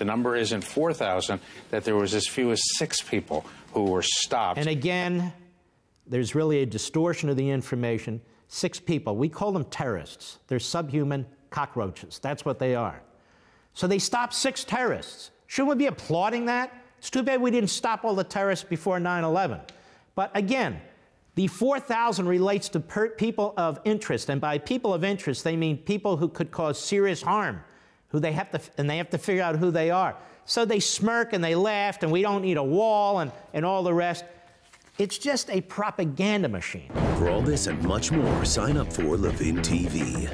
the number isn't 4,000, that there was as few as six people who were stopped. And again, there's really a distortion of the information. Six people, we call them terrorists. They're subhuman cockroaches. That's what they are. So they stopped six terrorists. Shouldn't we be applauding that? It's too bad we didn't stop all the terrorists before 9 11. But again, the 4,000 relates to people of interest, and by people of interest, they mean people who could cause serious harm, who they have to, and they have to figure out who they are. So they smirk and they laugh, and we don't need a wall and, and all the rest. It's just a propaganda machine. For all this and much more, sign up for Levin TV.